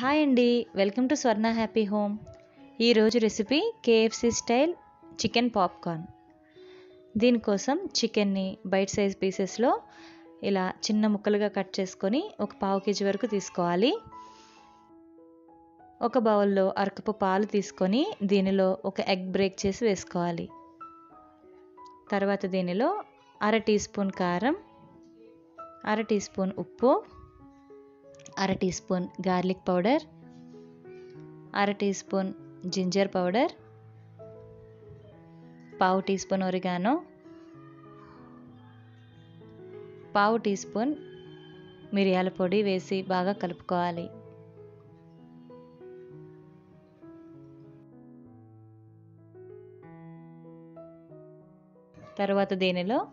Hi అండి. Welcome to Swarna happy home. ఈరోజు recipe KFC style chicken popcorn. దీనికోసం చికెన్ని బైట్ సైజ్ పీసెస్లో ఇలా చిన్న ముక్కలుగా కట్ చేసుకొని ఒక పావు కేజీ వరకు తీసుకోవాలి. ఒక బౌల్లో అరకపు పాలు తీసుకొని దీనిలో ఒక ఎగ్ బ్రేక్ చేసి వేసుకోవాలి. తర్వాత దీనిలో అర టీ స్పూన్ కారం అర టీ స్పూన్ ఉప్పు అర టీ స్పూన్ గార్లిక్ పౌడర్ అర టీ స్పూన్ జింజర్ పౌడర్ పావు టీ స్పూన్ ఒరిగానో పావు టీ స్పూన్ మిరియాల పొడి వేసి బాగా కలుపుకోవాలి. తర్వాత దీనిలో?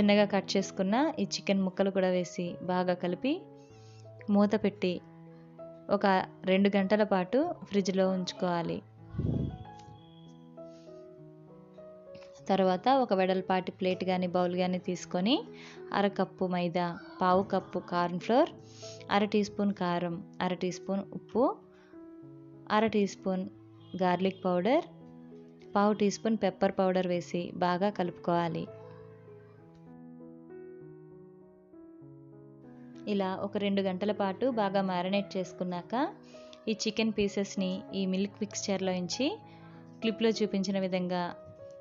చిన్నగా కట్ చేసుకున్న ఈ చికెన్ ముక్కలు కూడా వేసి బాగా కలిపి మూత పెట్టి ఒక రెండు గంటల పాటు ఫ్రిడ్జ్లో ఉంచుకోవాలి. తర్వాత ఒక వెడల్పాటి ప్లేట్ కానీ బౌల్ కానీ తీసుకొని అరకప్పు మైదా పావు కప్పు కార్న్ ఫ్లోర్ అర టీ స్పూన్ కారం అర టీ స్పూన్ ఉప్పు అర టీ స్పూన్ గార్లిక్ పౌడర్ పావు టీ స్పూన్ పెప్పర్ పౌడర్ వేసి బాగా కలుపుకోవాలి. ఇలా ఒక రెండు గంటల పాటు బాగా మ్యారినేట్ చేసుకున్నాక ఈ చికెన్ పీసెస్ని ఈ మిల్క్ మిక్స్చర్లో ఉంచి క్లిప్లో చూపించిన విధంగా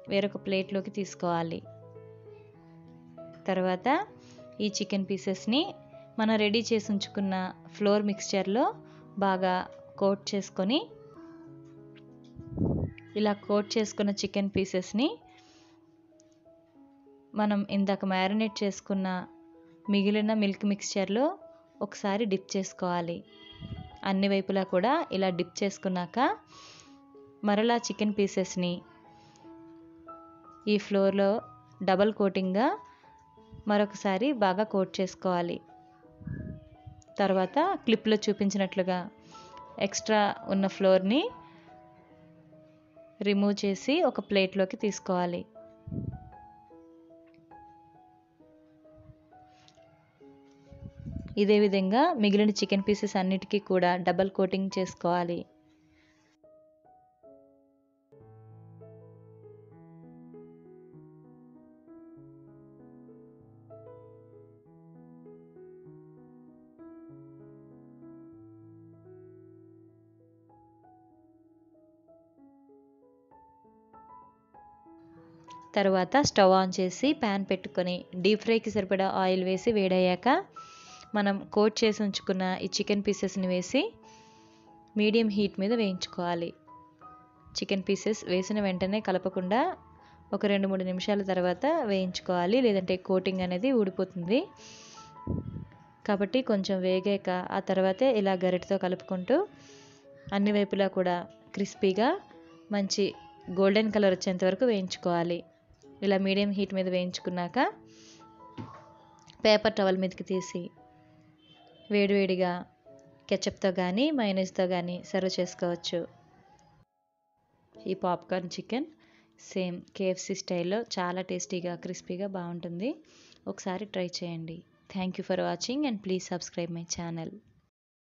వేరొక ప్లేట్లోకి తీసుకోవాలి. తర్వాత ఈ చికెన్ పీసెస్ని మనం రెడీ చేసి ఉంచుకున్న ఫ్లోర్ మిక్స్చర్లో బాగా కోట్ చేసుకొని ఇలా కోట్ చేసుకున్న చికెన్ పీసెస్ని మనం ఇందాక మ్యారినేట్ చేసుకున్న మిగిలిన మిల్క్ మిక్స్చర్లో ఒకసారి డిప్ చేసుకోవాలి. అన్ని వైపులా కూడా ఇలా డిప్ చేసుకున్నాక మరలా చికెన్ పీసెస్ని ఈ ఫ్లోర్లో డబల్ కోటింగ్గా మరొకసారి బాగా కోట్ చేసుకోవాలి. తర్వాత క్లిప్లో చూపించినట్లుగా ఎక్స్ట్రా ఉన్న ఫ్లోర్ని రిమూవ్ చేసి ఒక ప్లేట్లోకి తీసుకోవాలి. ఇదే విధంగా మిగిలిన చికెన్ పీసెస్ అన్నిటికీ కూడా డబల్ కోటింగ్ చేసుకోవాలి. తర్వాత స్టవ్ ఆన్ చేసి ప్యాన్ పెట్టుకొని డీప్ ఫ్రైకి సరిపడా ఆయిల్ వేసి వేడయ్యాక మనం కోట్ చేసి ఉంచుకున్న ఈ చికెన్ పీసెస్ని వేసి మీడియం హీట్ మీద వేయించుకోవాలి. చికెన్ పీసెస్ వేసిన వెంటనే కలపకుండా ఒక రెండు మూడు నిమిషాల తర్వాత వేయించుకోవాలి. లేదంటే కోటింగ్ అనేది ఊడిపోతుంది. కాబట్టి కొంచెం వేగాక ఆ తర్వాతే ఇలా గరిటతో కలుపుకుంటూ అన్ని వైపులా కూడా క్రిస్పీగా మంచి గోల్డెన్ కలర్ వచ్చేంత వరకు వేయించుకోవాలి. ఇలా మీడియం హీట్ మీద వేయించుకున్నాక పేపర్ టవల్ మీదకి తీసి వేడివేడిగా కెచప్తో కానీ మైనస్తో కానీ సర్వ్ చేసుకోవచ్చు. ఈ పాప్కార్న్ చికెన్ సేమ్ కేఎఫ్సి స్టైల్లో చాలా టేస్టీగా క్రిస్పీగా బాగుంటుంది. ఒకసారి ట్రై చేయండి. Thank you for watching and please subscribe my channel.